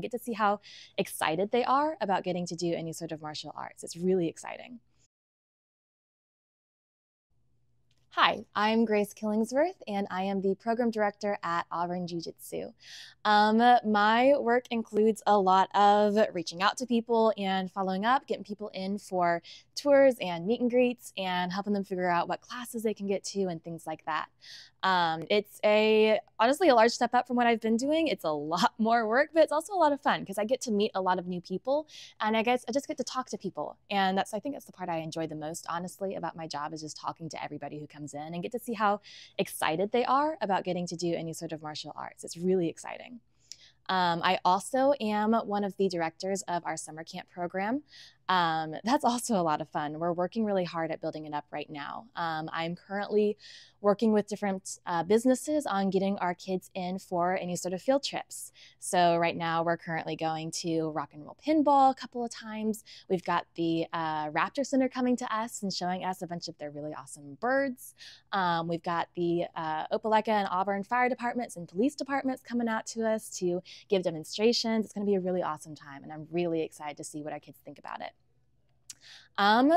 and get to see how excited they are about getting to do any sort of martial arts. It's really exciting. Hi, I'm Grace Killingsworth, and I am the program director at Auburn Jiu Jitsu. Um, my work includes a lot of reaching out to people and following up, getting people in for tours and meet and greets, and helping them figure out what classes they can get to and things like that. Um, it's a honestly a large step up from what I've been doing. It's a lot more work, but it's also a lot of fun because I get to meet a lot of new people, and I guess I just get to talk to people, and that's I think that's the part I enjoy the most, honestly, about my job is just talking to everybody who comes in and get to see how excited they are about getting to do any sort of martial arts. It's really exciting. Um, I also am one of the directors of our summer camp program. Um, that's also a lot of fun. We're working really hard at building it up right now. Um, I'm currently working with different uh, businesses on getting our kids in for any sort of field trips. So, right now, we're currently going to Rock and Roll Pinball a couple of times. We've got the uh, Raptor Center coming to us and showing us a bunch of their really awesome birds. Um, we've got the uh, Opelika and Auburn fire departments and police departments coming out to us to give demonstrations. It's going to be a really awesome time, and I'm really excited to see what our kids think about it. Um,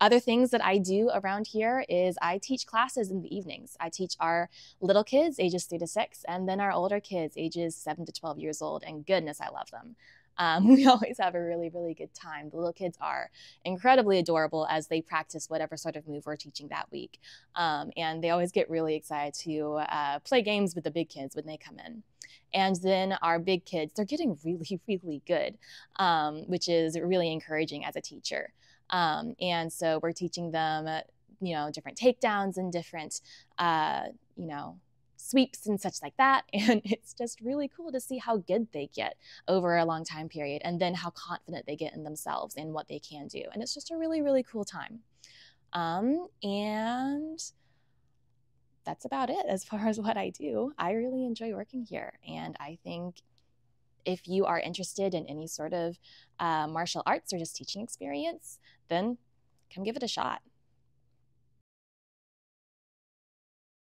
other things that I do around here is I teach classes in the evenings. I teach our little kids, ages three to six, and then our older kids, ages seven to 12 years old. And goodness, I love them. Um, we always have a really, really good time. The little kids are incredibly adorable as they practice whatever sort of move we're teaching that week. Um, and they always get really excited to uh, play games with the big kids when they come in. And then our big kids, they're getting really, really good, um, which is really encouraging as a teacher. Um, and so we're teaching them, you know, different takedowns and different, uh, you know, sweeps and such like that. And it's just really cool to see how good they get over a long time period and then how confident they get in themselves and what they can do. And it's just a really, really cool time. Um, and that's about it as far as what I do. I really enjoy working here. And I think if you are interested in any sort of uh, martial arts or just teaching experience, then come give it a shot.